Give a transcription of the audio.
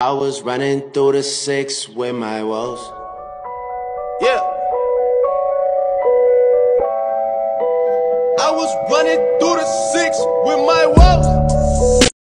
I was running through the six with my woes. Yeah. I was running through